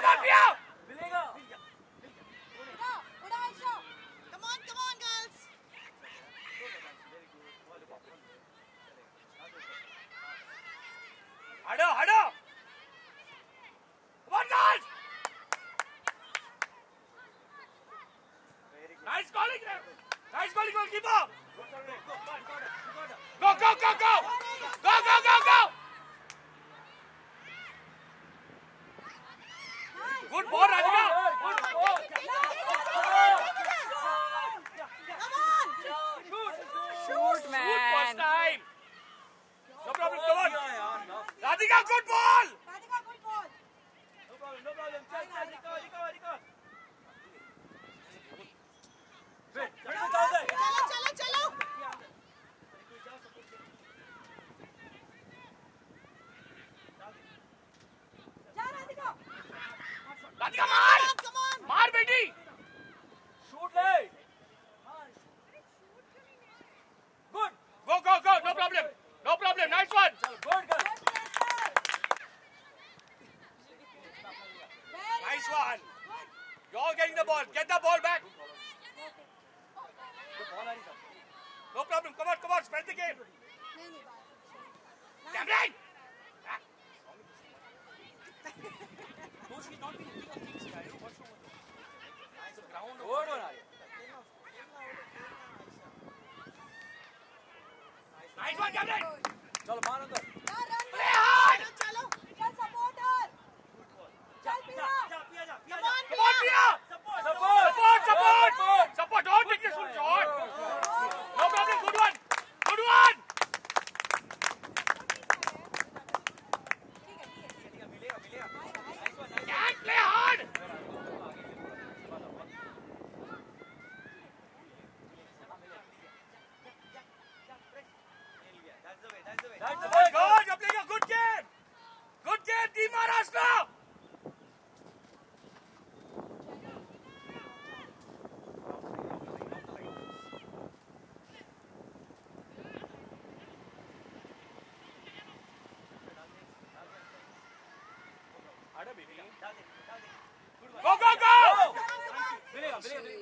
campeão! Nice one, Captain! Chalo, maan andar. Go, go, go!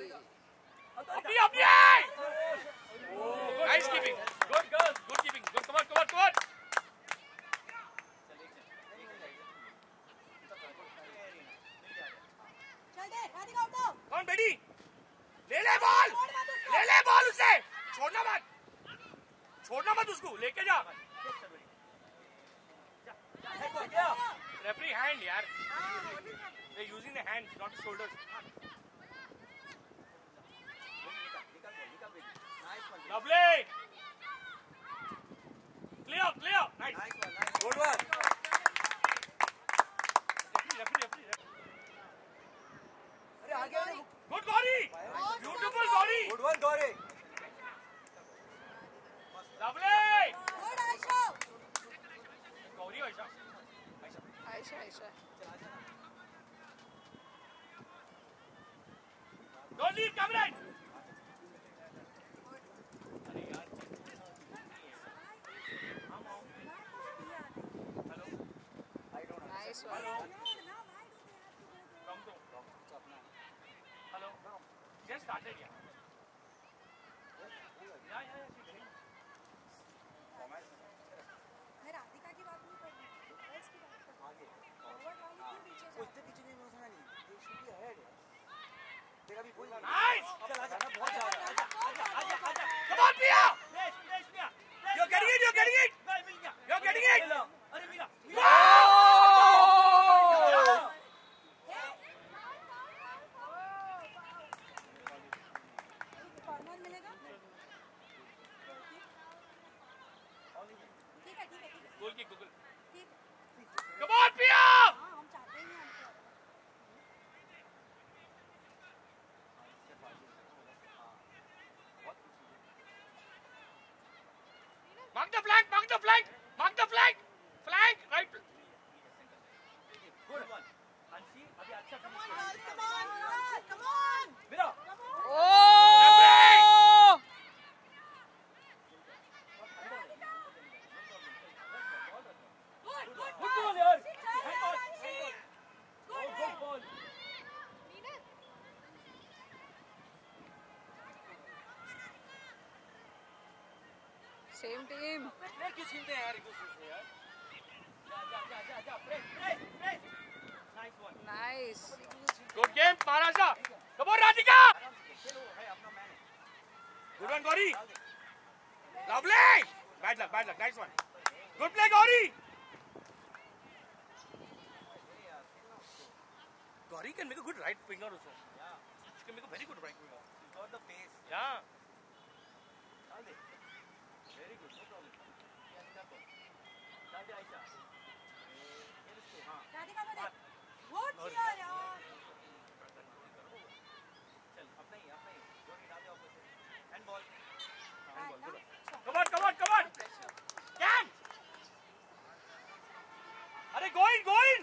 What's the kitchen in Osanani? They should be ahead. तेरा भी भूल nice चल आजा बहुत जा आजा सेम टीम प्लेयर क्यों छीनते हैं यार एक दूसरे से यार जा जा जा जा press press press nice one nice good game come on Radhika खेलो अपना man good one Gauri lovely bad luck bad luck nice one good play Gauri Gauri can make a good right winger also. या she can make a very good right winger. और the pace yeah डाल दे very good no problem या निकाल दो डाल दे आयशा ए, ये इसको हाँ राधिका को दे गुड यार यार चल अपना ही अपना ही जोनी डाल दे ऊपर से हैंड बॉल Right, ना? come on come on come on can अरे go in go in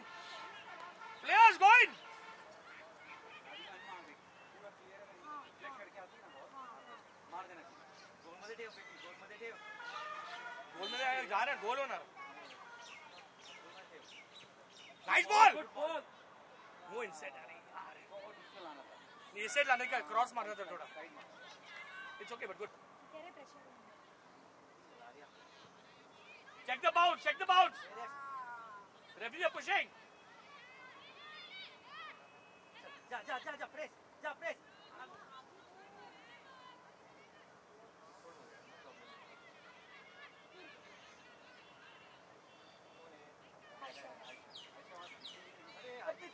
players go in पूरा क्लियर है ब्लैक करके आती ना बॉल मार देना चाहिए गोल मध्ये ठेव बेटी गोल मध्ये ठेव गोल में जाएगा, जा रहा है गोल होना गोल मध्ये ठेव नाइस बॉल गुड बॉल वो इनसेट अरे यार और इसको लाना था ये सेट लाने का क्रॉस मारना था थोड़ा it's okay but good check the check the bounce referee are pushing जा जा जा जा प्रेस जा प्रेस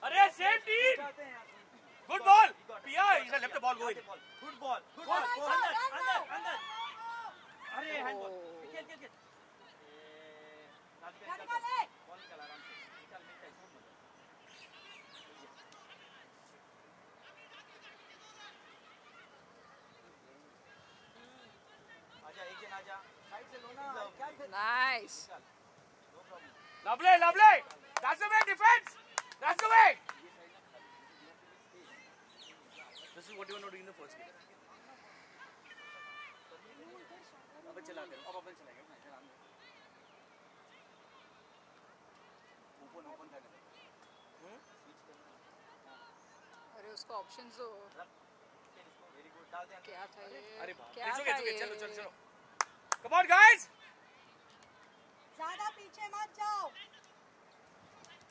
अरे सेम टीम जाते हैं good ball Piya is left the ball going good ball good Run, ball run, अंदर run, अंदर run. अंदर अरे हैंड बॉल Oh. खेल खेल खेल राधिका ले बॉल निकाल आराम से निकाल मिलता है छोड़ मत आजा एक जन आजा साइड से लो ना क्या खेल nice no problem lovely lovely. That's the way defense. That's the way. This is what you were not doing in the first game. अब चला कर अब अपन चलाएँगे। ना चला ओपन ओपन कर दे। स्विच कर अरे उसको ऑप्शंस दो। खेल इसको वेरी गुड डाल दे क्या था ये? अरे बाप क्या इट्स ओके था इट्स ओके ये? चलो चलो चलो। Come on guys! ज़्यादा पीछे मत जाओ।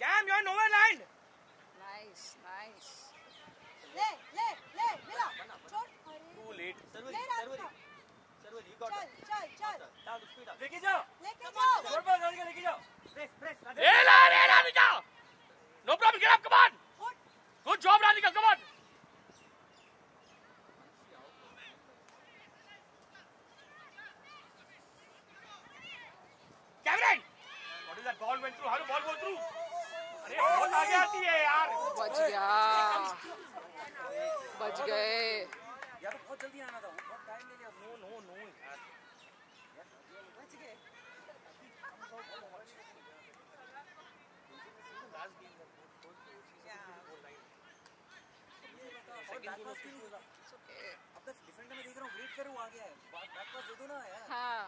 Cam you're nowhere line nice nice ले ले ले मिला। छोड़। Too late सर्वरी ले सर्वरी सर्वरी यू गॉट चल चल चल। डाल उसको डाल लेके जाओ। लेके जाओ। छोड़ बॉल डाल के लेके जाओ। प्रेस प्रेस ले ला ले Radhika no problem get up come on good good job Radhika come on Cameron what is that ball went through how did ball go through अरे बहुत आगे आती है यार बच गया बच गए या तो बहुत जल्दी आना था वो बहुत टाइम ले लिया नो नो नो यार बच गए last game that second pass क्यों नहीं हुआ It's okay. अब तक डिफेंडर में देख रहा हूँ वेट करो आ गया है बैक पास दे दो ना यार हाँ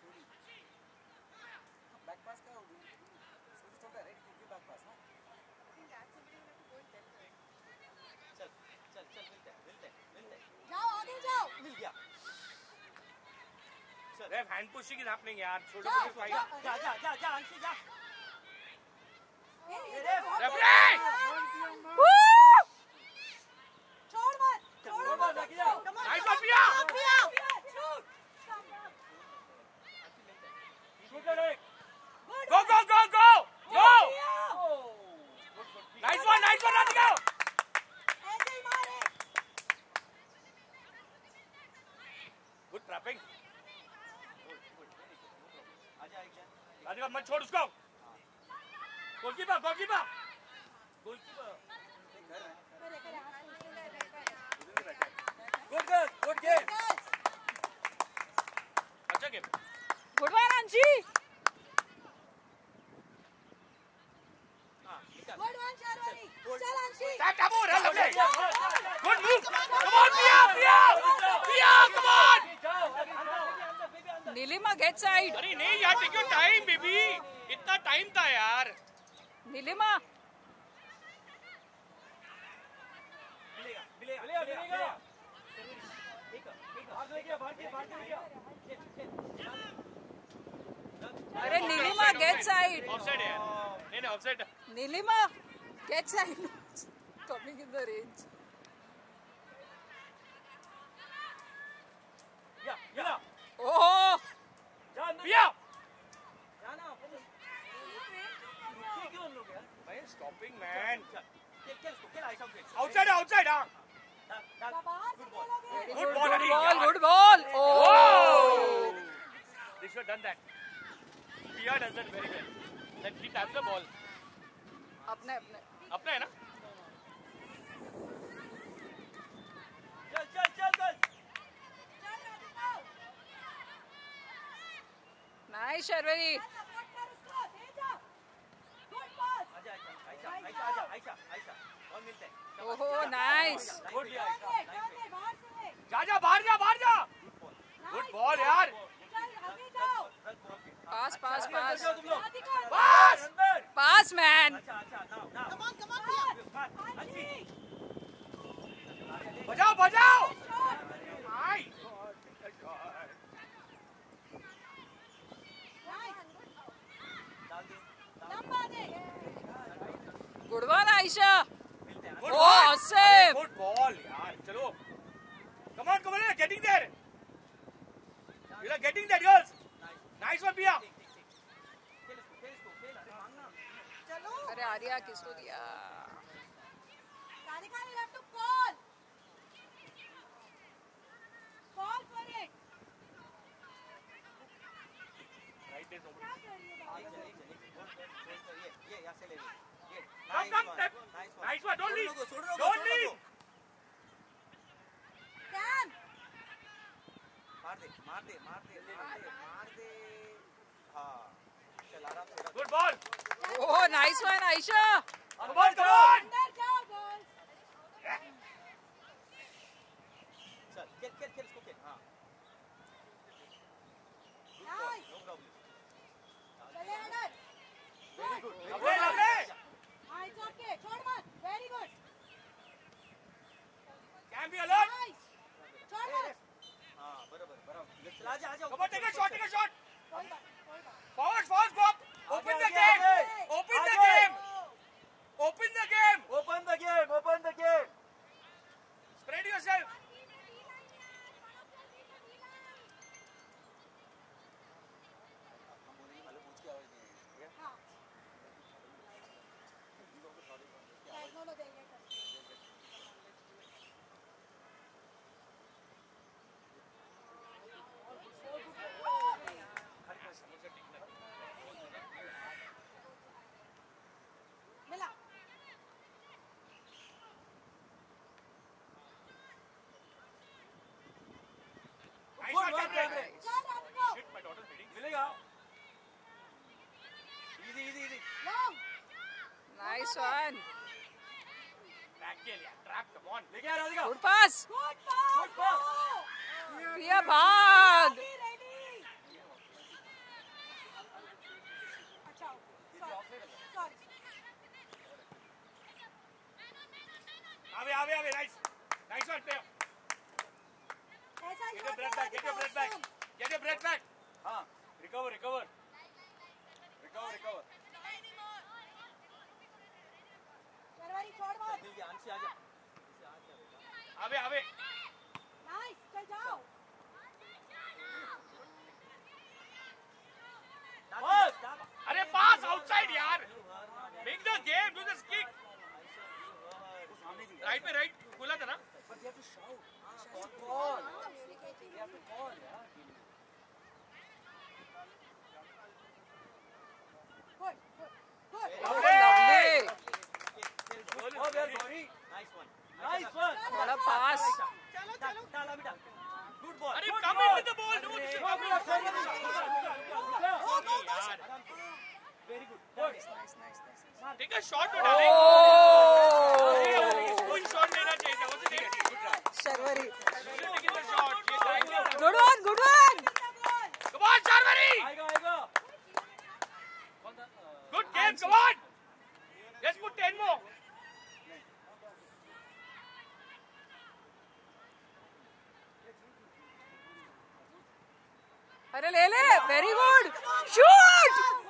सॉरी बैक पास का इसमें तो चलता है राइट क्योंकि बैक पास ना चल चल चल मिलते हैं मिलते हैं मिलते हैं जाओ आगे जाओ मिल गया ref hand pushing is happening यार छोटे जाओ। फाइट जा जा जा जा अंशी जा रेफरी! छोड़ मत छोड़ो मत मत, come one, Priya! on, Priya! Shoot! Shoot go go go go Priya! nice one nice one Radhika ऐसे ही मारे good trapping आजा एक जन राधिका मत छोड़ उसको। Goalkeeper goalkeeper. Goalkeeper. Good girl good game अच्छा गेम गुड वन अंशी हाँ निकाल good one, Sharwari. चल अंशी tap tap over lovely good move come on Priya Priya Priya come on जाओ आगे अंदर अंदर बेबी अंदर नीलिमा गेट साइड अरे नहीं यार टेक योर टाइम बेबी इतना टाइम था यार। नीलिमा अरे नीलिमा गेट साइड ऑफसाइड है नहीं नहीं offside Neelima get side coming in the range yeah yeah oh जा अंदर पिया जाना रुके क्यों हम लोग यार भाई स्टॉपिंग मैन चल खेल खेल इसको खेल आइसा खेल आउटसाइड आउटसाइड हाँ डाल डाल बाहर गुड से बॉल खेलोगे Good good ball, good Hari. Ball Yeah. Good ball oh They should have done that. Pia does that very well. That he taps the ball. अपने अपने अपना है ना? चल चल चल चल चल राधिका नाइस शर्वरी सपोर्ट कर उसको दे जा गुड पास आजा आइसा आइसा आजा आइसा आइसा और मिलते हैं। ओहो नाइस जा जा बाहर जा बाहर जा. गुड बॉल यार. पास पास पास। राधिका पास. पास मैन अच्छा अच्छा now now come on come on अच्छी बजाओ बजाओ. शॉट My नाइस डाल दे लंबा दे गुड वन आयशा हैं Oh, ball. awesome. Good ball यार. चलो. Come on, come on. You're getting there. You're getting there, girls. Nice one, Pia. ठीक ठीक ठीक खेल इसको खेल इसको खेल अरे मांगना चलो अरे आर्या किसको दिया Radhika you have to call call for it Right is over. क्या कर रही है एक बाबू चल एक चल एक चल गोल गोल कर ये ये यहाँ से ले ले ये Come, come, step. Nice one. Don't leave. Don't leave. Cam मार दे मार दे मार दे मार दे मार दे हाँ चल आराम से Good ball. Oh nice one Ayesha Come on, come on. अंदर जाओ गर्ल्स चल खेल खेल खेल इसको खेल हाँ नाइस नो प्रॉब्लम चले अंदर very good Lovely, lovely. Come on, take a shot, take a shot. Forward, forward, go up. Open the game. Open the game. Open the game. Open the game. Open the game. Spread yourself. Good pass. Priya भाग अच्छा Get your breath back. Get your breath back. Get your breath back. हाँ recover recover recover recover Sharwari छोड़ मत मिल गया अंशी आजा अंशी आजा बेटा Ave, ave. नाइस चल जाओ बस अरे pass outside यार. Make the game. Do this kick. Right पे right. बोला था ना. Good good good Lovely. Oh, they are sorry. Nice one. Nice one. बड़ा pass. चलो डाल, डाला बेटा. Good ball. अरे Good come ball. into the ball. Do what you should Come do. here, come here. यार. Very good. Good. Take a shot, no darling. ओह इसको ही shot लेना चाहिए था. Wasn't it? Good try. Sharwari. Good one good one Come on, Sharwari. आएगा आएगा. Good game. Come on. अरे ले ले very good shoot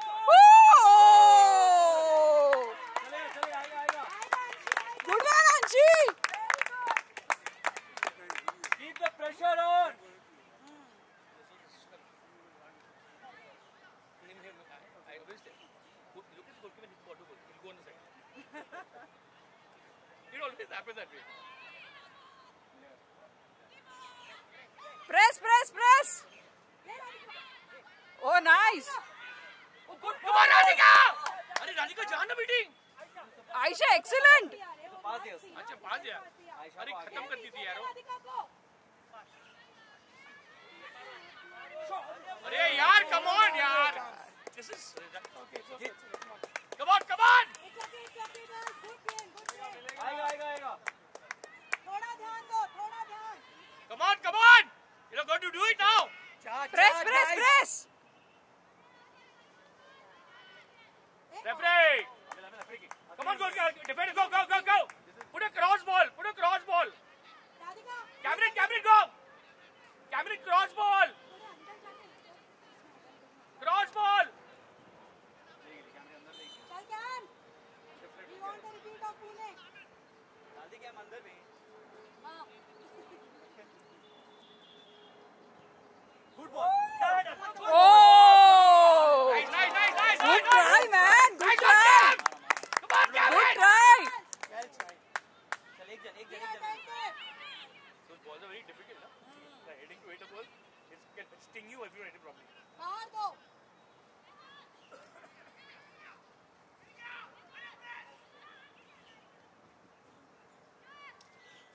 can sting you if you hit it properly. बाहर दो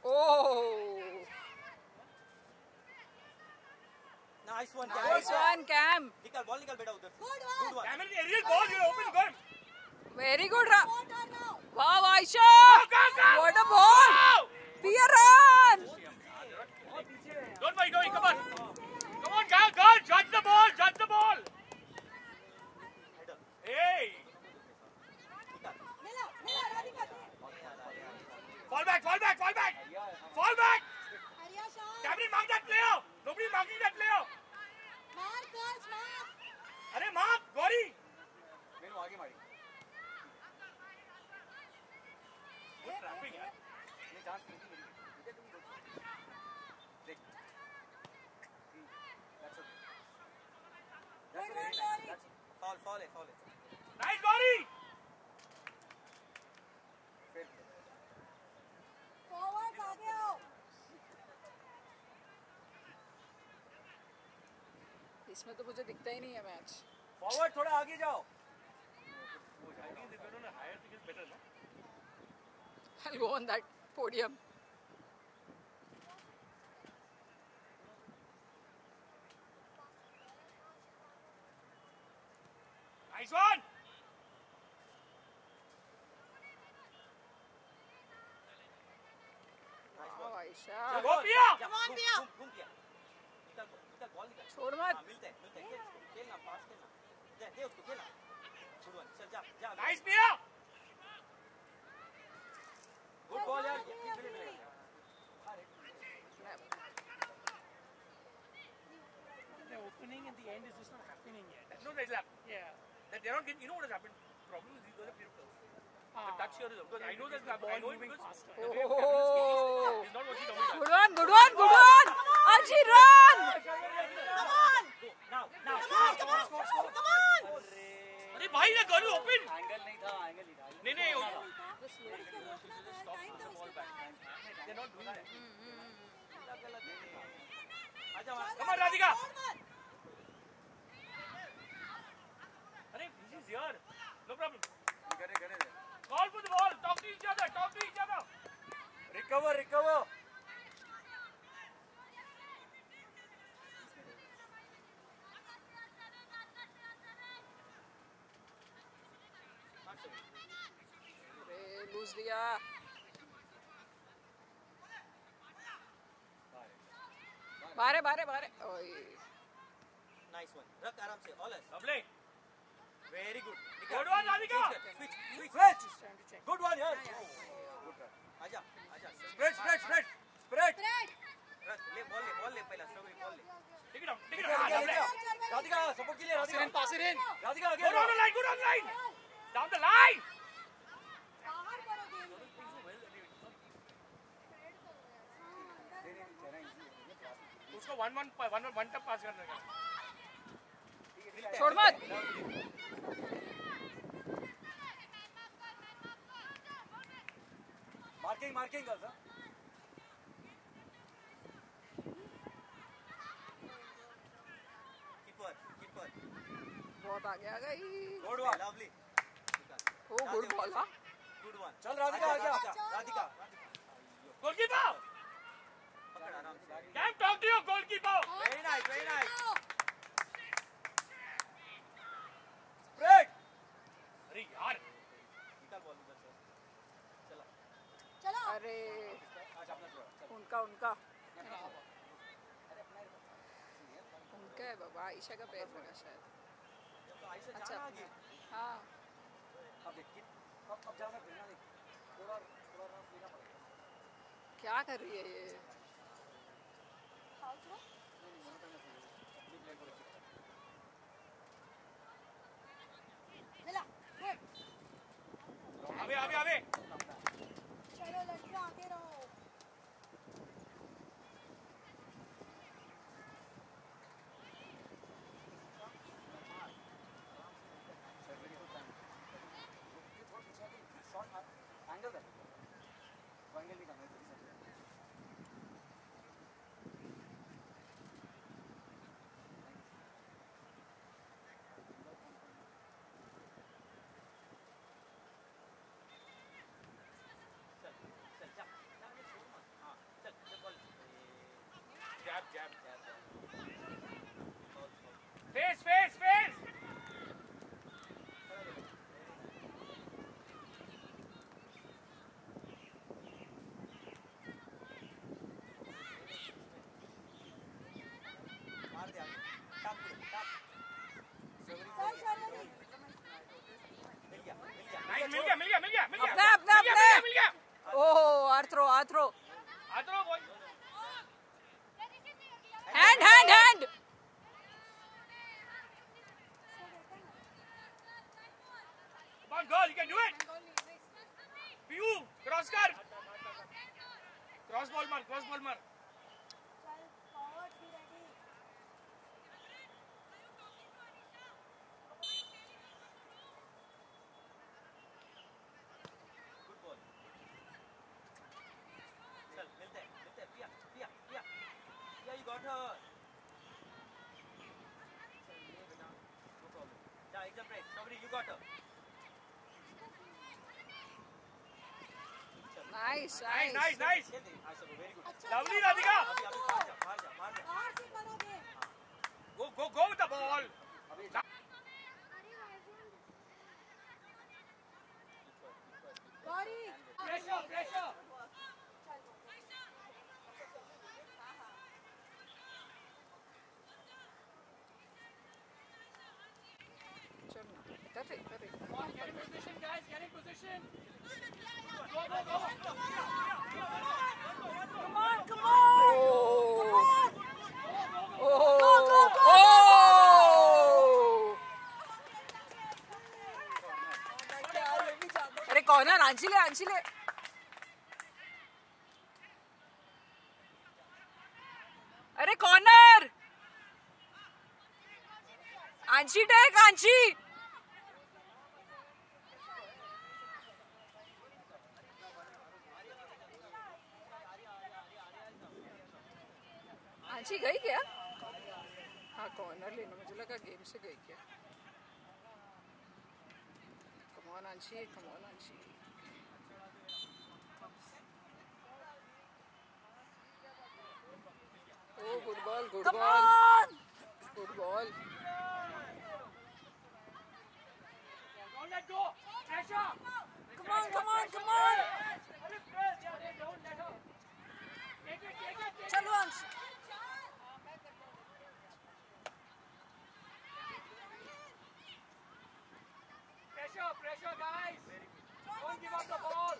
Oh. Nice one Nice one, Cam. निकल ball निकल बेटा उधर Good one. Good one Cameron, aerial ball, you're open, good. Very good. Ra- Four turn now Wow, Aisha. Go, go, go! What a ball. Go! Be a run. Don't worry, going, come on. Come on, go, go, judge the ball, judge the fall इसमें तो मुझे दिखता ही नहीं है match forward थोड़ा आगे जाओ. वो जाएँगे तो उन्होंने हायर टिकट बेटर ना? I will go on that podium Go, Priya! Come on Priya घूम किया निकल निकल बॉल निकल छोड़ मत हाँ, मिलता है मिलता है खेलना पास खेलना दे दे उसको खेलना वन चल जा जा Nice, Priya! गुड बॉल यार किस minute The opening and the end is just not happening yet. No, that's that. Yeah. That they're not getting, you know what has happened? Problem is these guys are tough. The touch here is because I know that the ball I know it moving because faster. the way Cameron is Oh. kicking, he's not watching Tommy Good one, good one, good one. Aji, run. come on now now come on come on come on अरे भाई ना girl open angle नहीं था angle नहीं था नहीं नहीं था टाइम था उसके पास they're not doing that. आजा वहाँ Come on, Radhika. छोड़ मत अरे this is here. No problem. करे करे Call for the ball. Talk to each other. Talk to each other. Recover recover अरे लूज दिया बारे बारे बारे ओए नाइस वन रख आराम से all Lovely. Very good Good one, Radhika. Trying to check. Good one यार गुड आजा आजा spread spread spread spread Spread. रख ले बॉल ले बॉल ले पहला स्ट्रगल बॉल ले down. Take it down. Ah, lovely. Radhika support के लिए Radhika Pass it in. Radhika आगे the line. Go down the line. Down the line. बाहर करो गेम उसको one one one one टप पास करने का. छोड़ मत मार्किंग मार्किंग कर सर कीपर कीपर बहुत आ गया good one lovely oh good ball हाँ गुड वन चल राधिका आ गया राधिका गोलकीपर पकड़ talk to your goalkeeper very nice very nice उनका उनका। उनका है बाबा आयशा का पैर होगा शायद। तो अच्छा हाँ। हैं क्या कर रही है ये? नाइस नाइस नाइस नाइस खेल दे आशा को वेरी गुड अच्छा Lovely, Radhika. Go, go, go with the बाहर जा बाहर जा बाहर से करोगे go go go with the ball अभी गौरी प्रेशर प्रेशर चल ना कर रही कर रही Get in position, guys. Get in position. अरे कॉर्नर आंची ले अरे कॉर्नर आंची टेक, आंची! आंची गई क्या? हाँ कॉर्नर लेना, मुझे लगा गेम से गई क्या? Come on, Anchi. Come on, Anchi. Oh, good ball, good Come ball. On! Good ball. Don't let go. Asha. Come on, come on, come on. Chalo, Anchi. Don't give up the ball.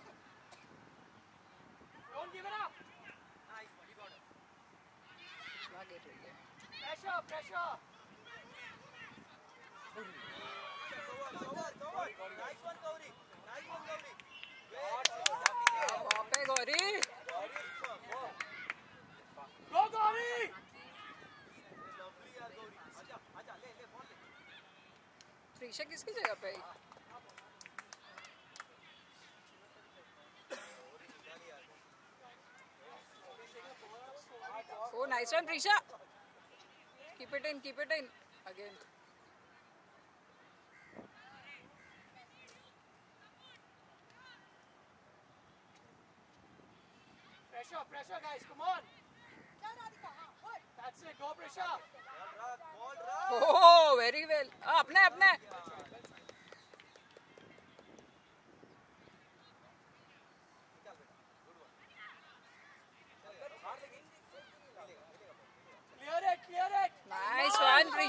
Don't give it up. Nice you got her क्या गिर रही है Pressure, pressure. Nice one Gauri nice one Gauri वहाँ पे गौरी गो Gauri lovely यार गौरी आजा आजा ले ले बॉल ले त्रिशा किसकी जगह पे आई? गौरी निकाल यार Nice one, Prisha. Keep it in, keep it in. Again. Pressure, pressure, guys. Come on. हाँ. That's it. Go pressure. Oh, very well. Ah, अपने अपने. Clear it, clear it. Nice one, Prisha. Radhika छोड़ मत वो अपनी पोजीशन पे खेलेगी ना. Good, good, good. Come on, Aisha. Good, good, good. cover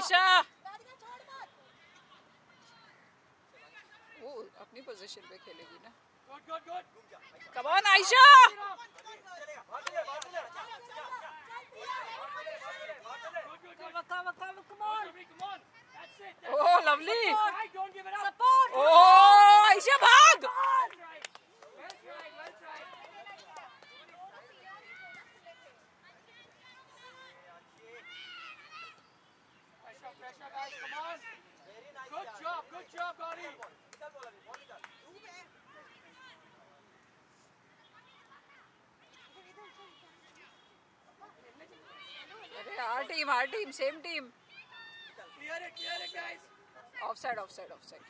Jimmy, come on. That's it. That's Oh, lovely. right. Don't give it up. support Oh, Aisha भाग. Well tried. Well tried. Well tried. Pressure, pressure, guys. Come on. Good job. Good job, Gauri. अरे our team, our team, same team. Clear it, clear it, guys. Offside, offside, offside.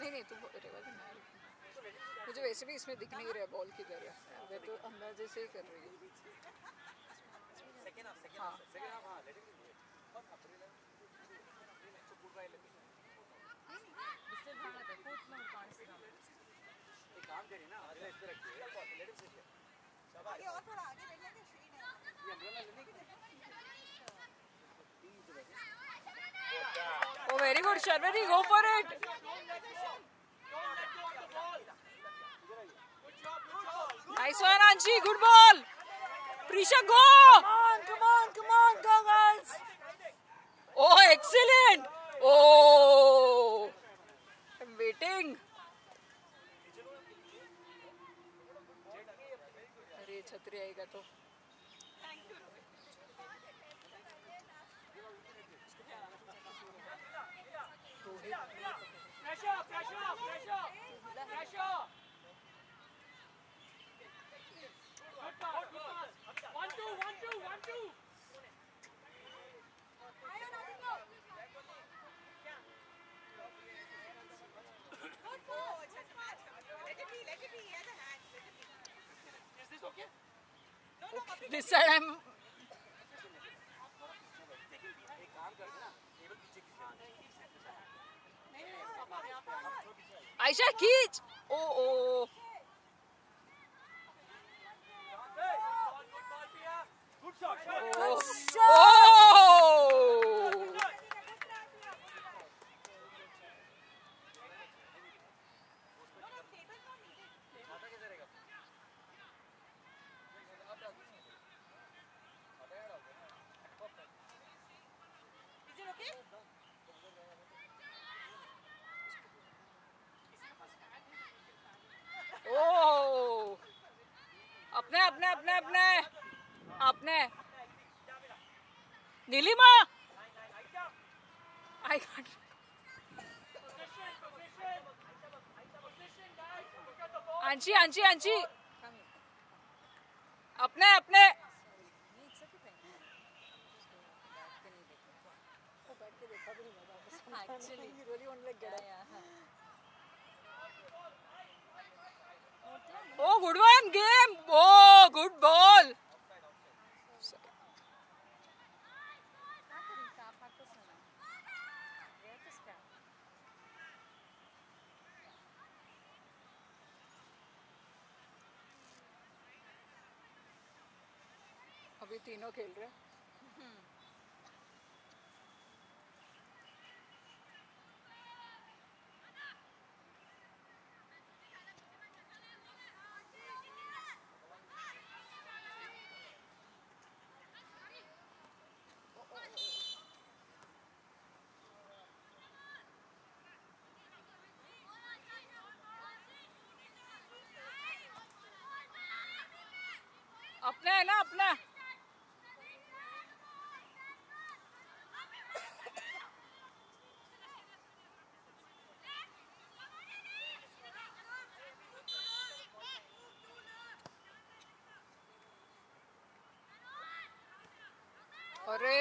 नहीं नहीं तू reverse में वैसे भी इसमें दिख नहीं रहा बॉल किधर है मैं तो अंदाजे से ही कर रही हूँ। हाँ। आगे और थोड़ा आगे बैठ लेंगे Shri Oh, very good, Sharvari. Go for it. Don't let go of the ball. Good job, good job. Nice one, Anji. Good ball. Prisha, go. come on come on come on go guys. Oh, excellent. Oh, I'm waiting. अरे छतरी आएगा तो Pressure, pressure, pressure, pressure. Good pass, good pass. One, two, one, two, one, two. आया Radhika good ball let it be let it be he has a hand let it be Is this okay? This side I'm Ayesha खींच ओ ओ ओ is it okay ओ अपने अपने अपने अपने अपने Neelima I can't Position, position. Position, guys. Look at the ball. Anchi Anchi Anchi अपने अपने Oh, good one, game. Oh, good ball. अभी तीनों खेल रहे हैं। अपने है ना अपना अरे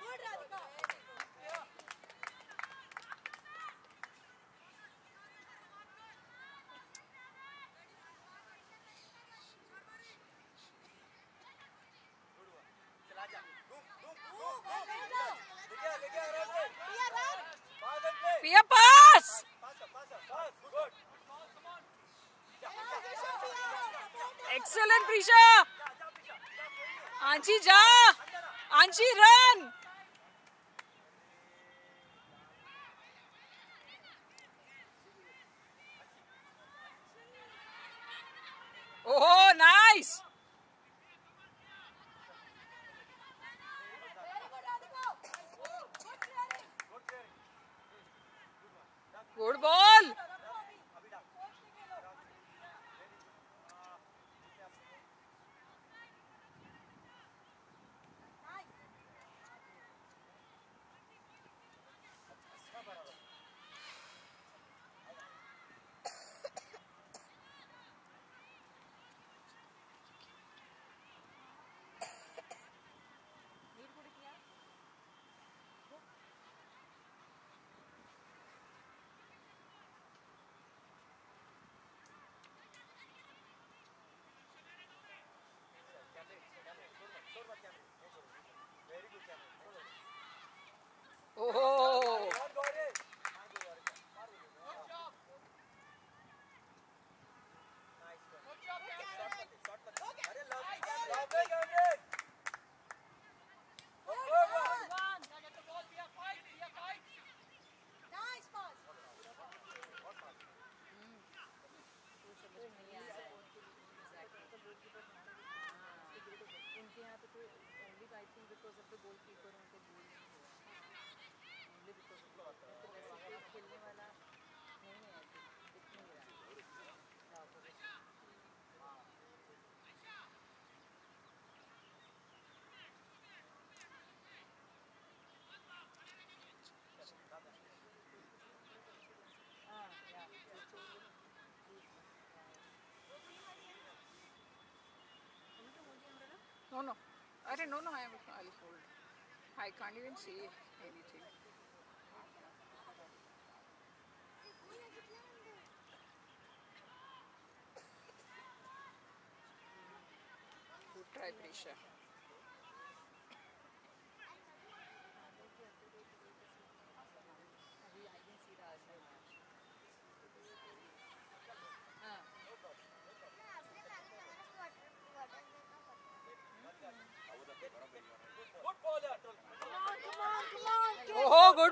गुड राधिका चला जा घूम घूम घूम देखिए देखिए आराम से पिया run pass and play Pia pass pass pass pass good excellent Preesha Anchi जा आंची रन ओहो नाइस गुड बॉल ओहो No, no. I don't know. No, I am. I'll hold. I can't even see anything. Good try, Prisha.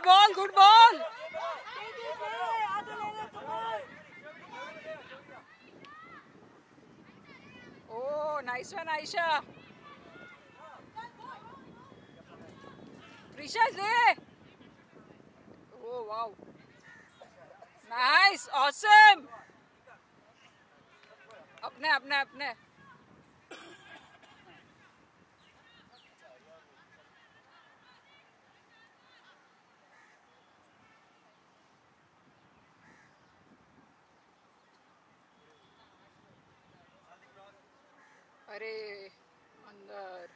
Oh, ball, good ball. Oh, nice one, Aisha. Prisha is there. Oh, wow. Nice, awesome. अपने अपने अपने अरे अंदर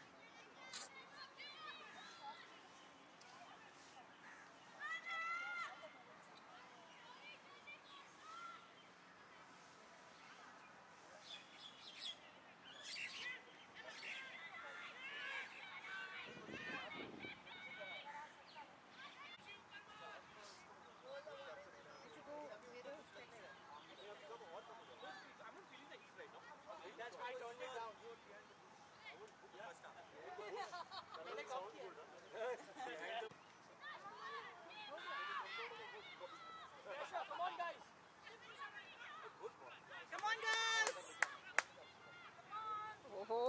ओहो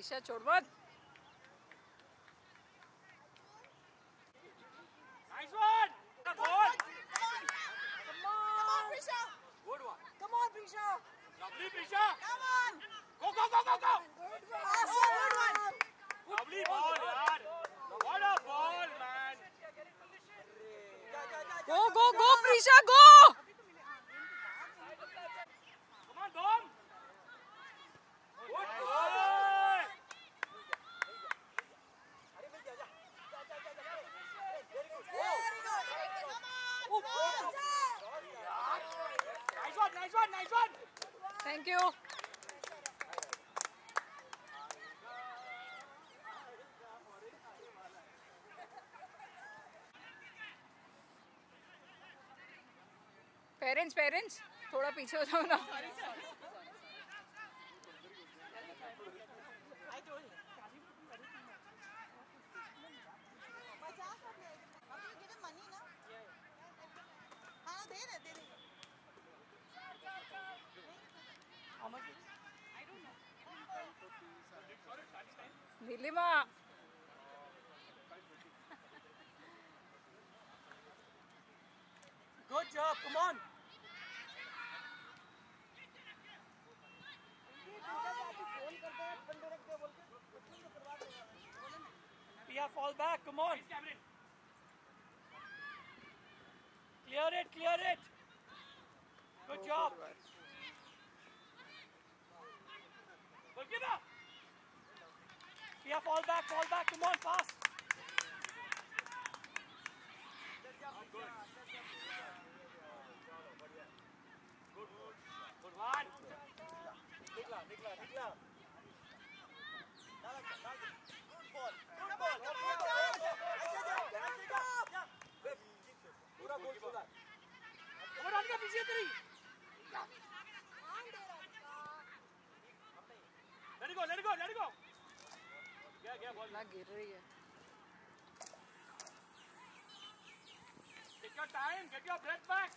वाह छोड़ मत Nice one. Good ball. Come on, Prisha. Good one. Come on, Prisha. Lovely, Prisha. Come on. Go, go, go, go, go. Good one. Awesome, good one. Lovely ball, yaar. What a ball, man. जा जा जा go go go Preesha go Nice one, nice one, nice one. Thank you parents parents थोड़ा पीछे हो जाओ ना। Fall back. Come on. Clear it. Clear it. Good job. Goalkeeper. Yeah, fall back. Fall back. Come on, fast. Let it go, let it go, let it go. गया, गया, ball. ना गिर रही है Take your time, get your breath back.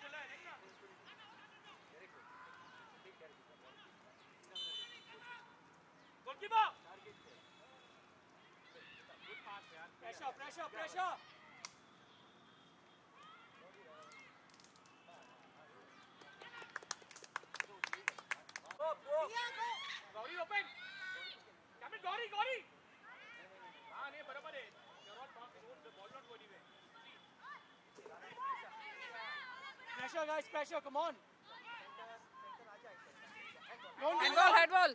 चौदह भी आठ चला है नहीं ना गोलकीपर गुड पास यार Pressure, pressure, pressure. Gauri open captain Gauri Gauri हाँ Special guys, special. come on. Head ball, head ball.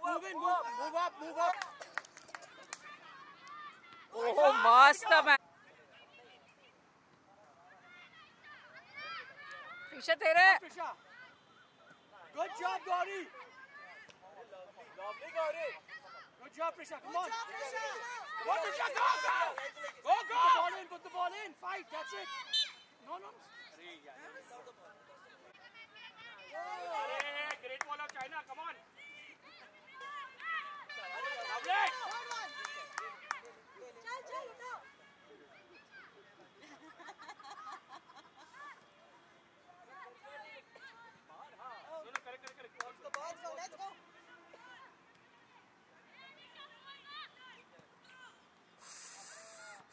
Move in, move, up, move up, move up. Oh, master man. Trisha, tere. Good job, Gauri. Lovely, Gauri. Good job, Prisha. Come on. Go, Trisha, go, go. Go, go. Put the ball in, put the ball in. Fight, that's it. No, no, no. Great ball of China, come on.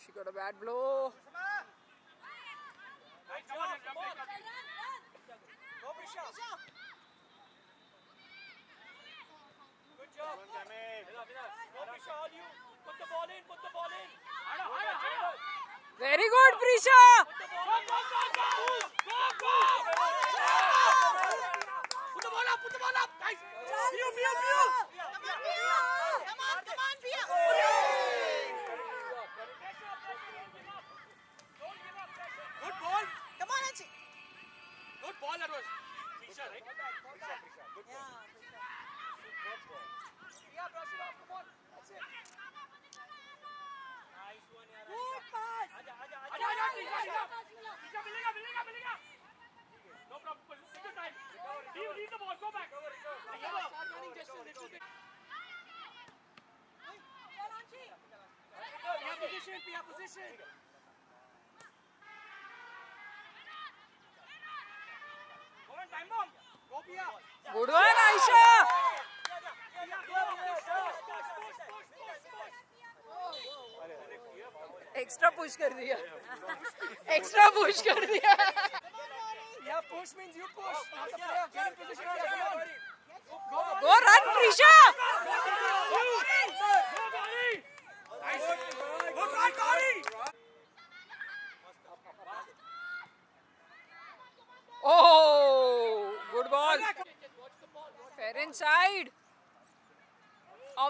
She got a bad blow. In. Go, Good job. Go, Prisha, all you. Put the ball in, put the ball in. Very good, Prisha. Put the ball in. Go, go, go! Go, go! Put Go, Pia. Good one, Aisha. Extra push कर दिया extra push कर दिया Yeah, push means you push. Not the player.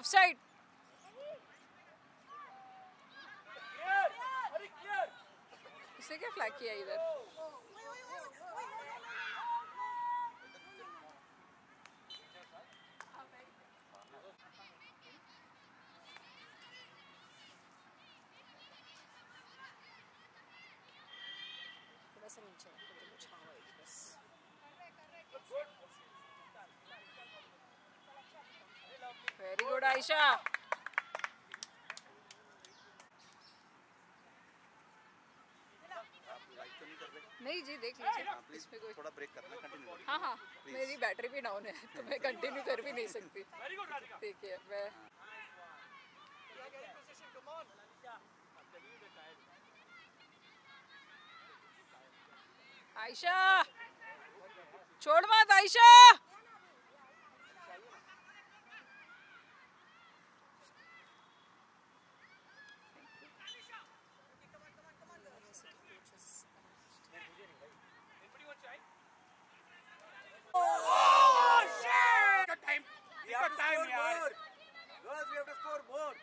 offside. Dice que flaquea Ider. Gracias, very good Aisha नहीं जी देख लीजिए। इसमें कोई थोड़ा ब्रेक करना कंटिन्यू हाँ हाँ मेरी बैटरी भी डाउन है तो मैं कंटिन्यू कर भी नहीं सकती। Radhika. देखिए मैं. आयशा! छोड़ मत Ayesha Oh, shit! Good time. Good time, yaar. Girls, we have to score more.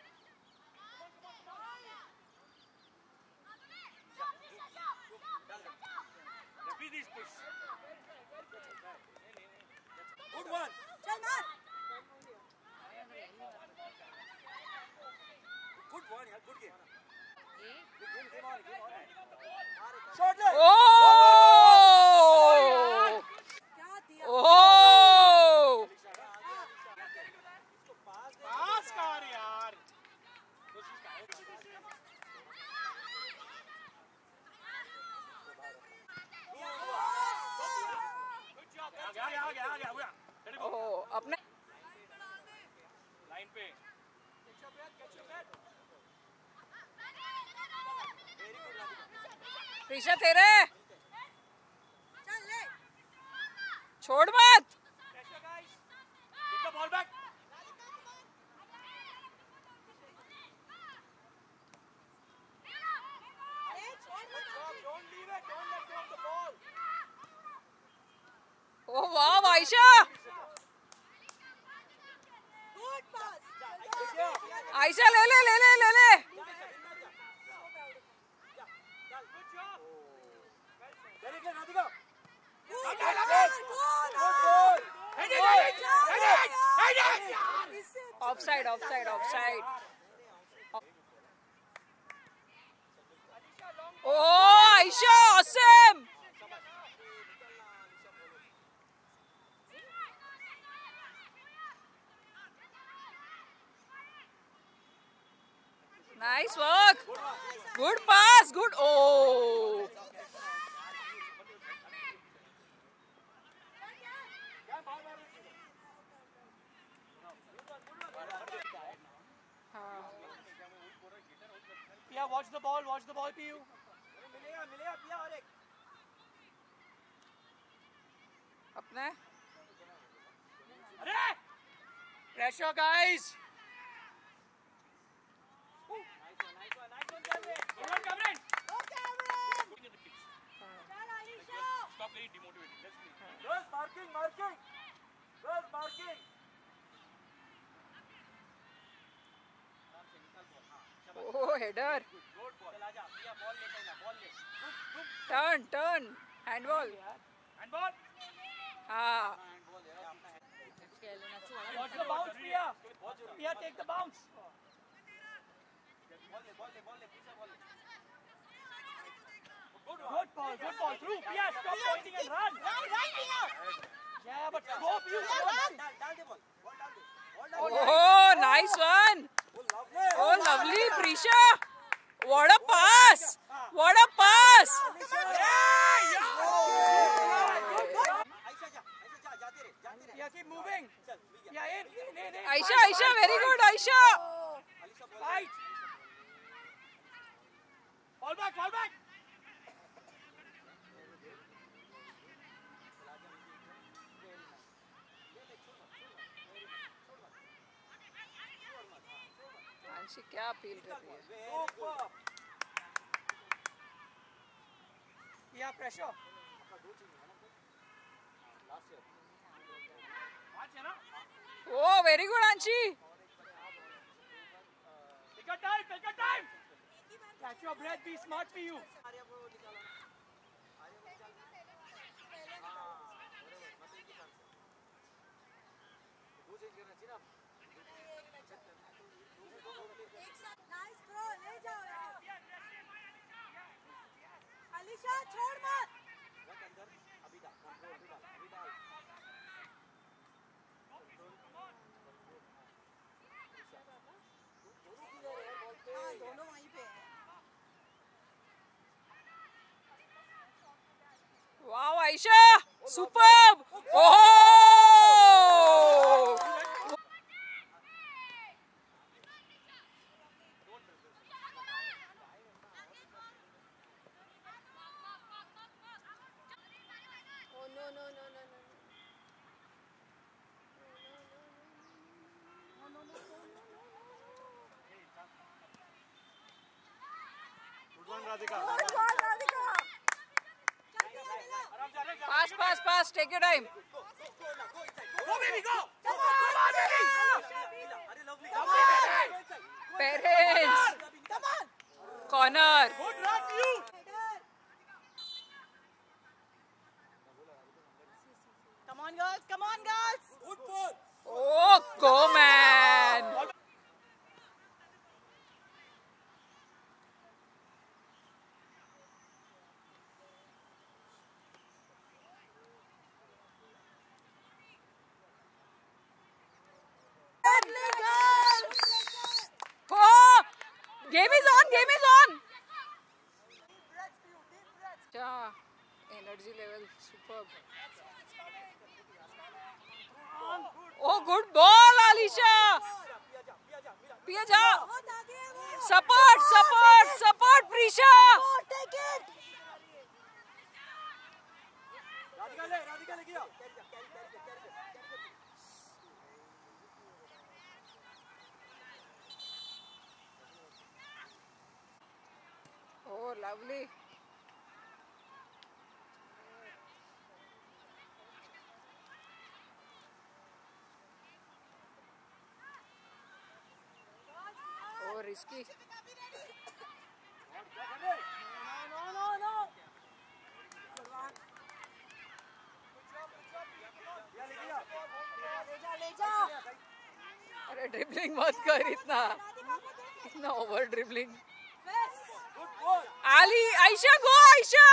Repeat these push. Good one. Chal, maar. Good one, yeah. Good game. Good game. Game on. Game on. Short leg. ओ क्या दिया? ओ Pass कर यार. Good job. आ गया, आ गया, आ गया, आ गया, आ गया. Let it O go. अपने Line पे. Catch your breath. Catch your breath. Prisha तेरे चल, ले. छोड़ मत Pressure, guys. Get the ball back. ले, छोड़ मत, Stop. Anchi. Don't leave it. Don't let go of the ball. O Ayesha Good pass. Ayesha ले ले ले ले ले ले Good job. Very good, Radhika. Good Good ball. Good ball. Head it, head it, head it, head it. इससे offside offside offside oh Aisha awesome nice work good pass good oh Pia, watch the ball, watch the ball, एक अपना है अरे pressure guys Stop. Let's marking, marking. Oh, header. Turn, turn. Handball. Handball. Ah. What's the bounce, Priya? Priya, take the bounce. Good ball, good ball. Through, Pia, stop pointing and run. Right, right, Pia. Yeah, but stop you. Yeah, run. Oh, nice one. Oh, lovely, oh, Prisha. What a pass. What a pass. Yeah, yeah. Aisha, Aisha, very good, Aisha. Fight. Fall क्या appeal कर रही है या pressure oh very good Anshi time time निकालो आर्या को निकालो हाँ बराबर मतलब एक साथ नाइस थ्रो ले जाओ अलीशा, छोड़ मत रख अंदर अभी डाल कंट्रोल अभी डाल अभी डाल हाँ दोनों वहीं पे हैं Wow, Aisha. Superb. Oh! Oh Go, baby, go! Come on, come on, baby! Come on! Parents! Come on! Corner! Good run, you! Come on, girls! Come on, girls! Good ball! Oh, go, man! पिया जा मिला Pia ja. बहुत आगे है वो Support, support, support, Prisha. Oh, take it Radhika ले राधिका ले गया कैरी जा carry carry carry carry Oh, lovely. जा अरे ड्रिबलिंग मत कर इतना। इतना ओवर ड्रिबलिंग बस good ball Ali, Aisha, go, Aisha.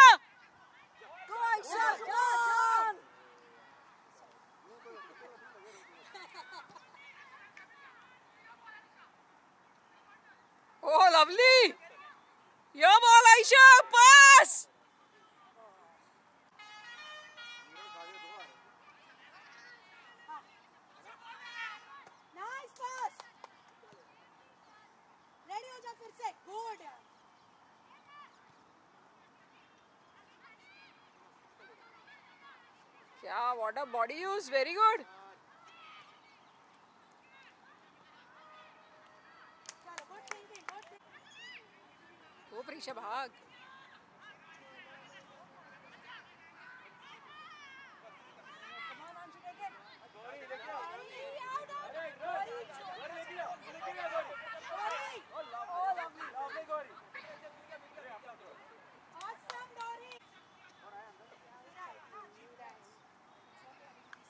Oh, lovely! Yama Aisha, pass! Nice pass! Ready good! Yeah, what a body use, very good! Rishabh भाग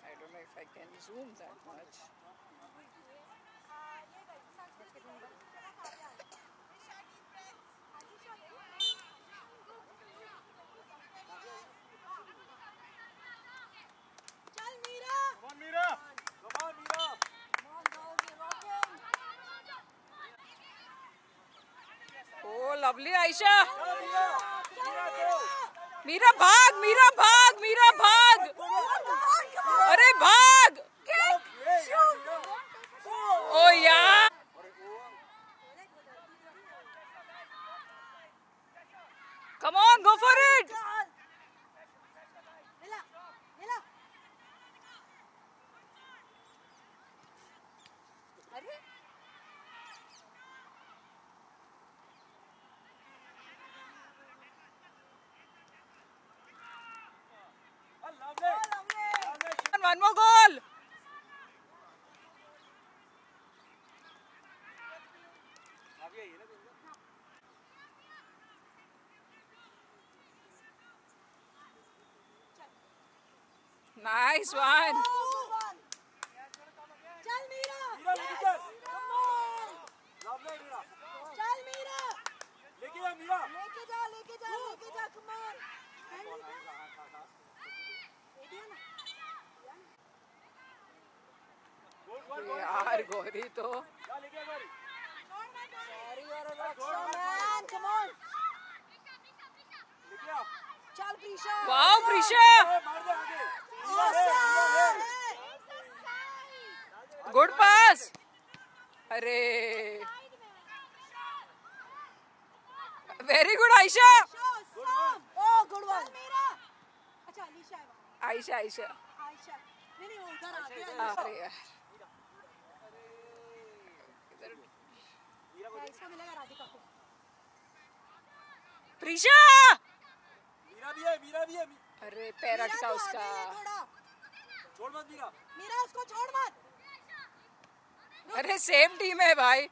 I don't know if I can zoom that much. Lovely Aisha. Meera भाग मीरा भाग मीरा भाग। अरे भाग। One more goal. Nice one. यार गोरी तो। चल प्रीशा। Good pass. अरे। वेरी गुड आयशा आयशा आयशा आयशा नहीं नहीं उधर आ गया। हाँ, प्रीशा! मीरा भी है मीरा भी है अरे पैर अटका तो उसका। छोड़ मत मीरा। मीरा उसको छोड़ मत। अरे सेम टीम है भाई।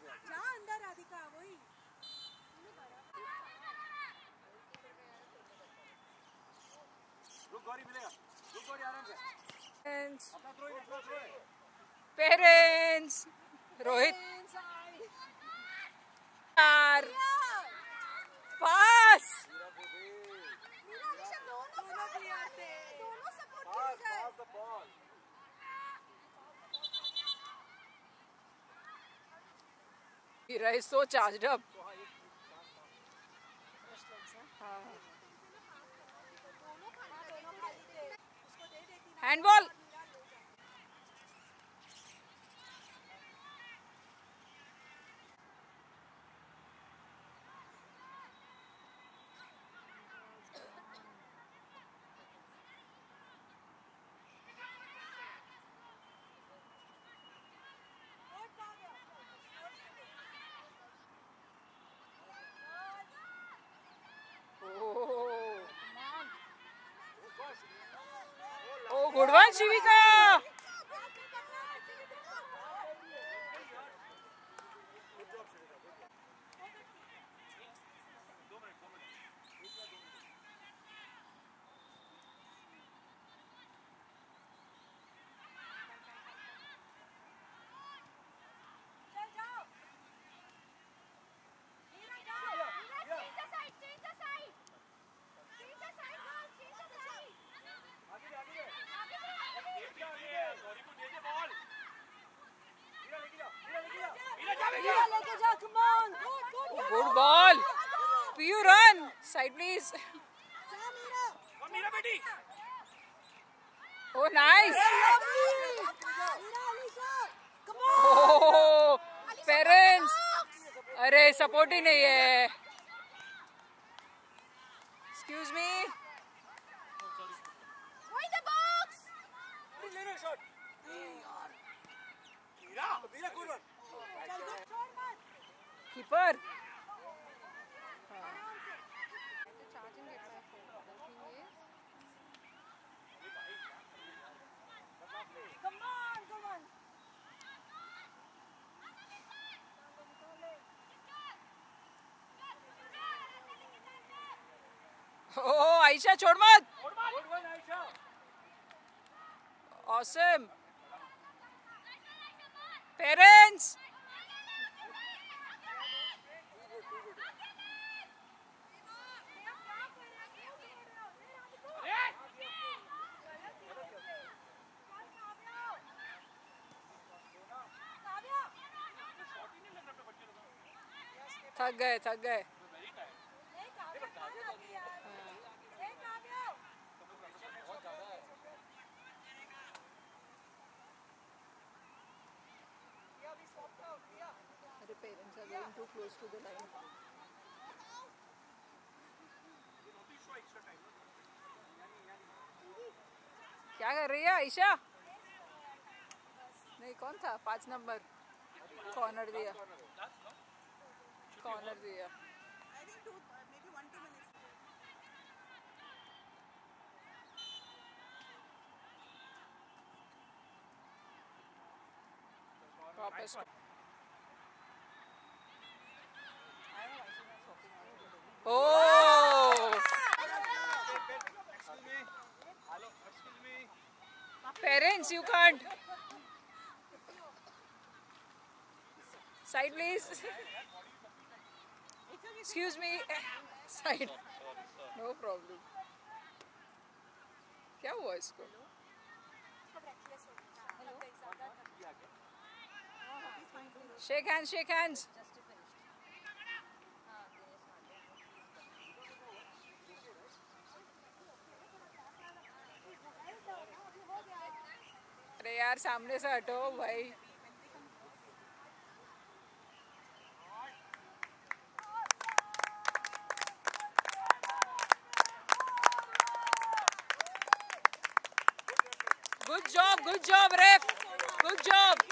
जा अंदर राधिका वही। पेरेंट्स रोहित चार पास दोनों ही रहे so charged up handball. Урвать живи, good ball PU run side please oh nice parents अरे सपोर्ट ही नहीं है। Excuse me keeper oh Aisha छोड़ मत। ऑसम पेरेंट्स थक गए थक गए The parents are going too close to the line. क्या कर रही है आयशा नहीं कौन था? पाँच नंबर। कॉर्नर दिया। कॉर्नर दिया। वापस Oh! Parents, you can't. Side, please. Excuse me. Side. No problem. क्या हुआ इसको शेक हैंड्स शेक हैंड्स अरे यार सामने से हटो भाई। Good job good job ref good job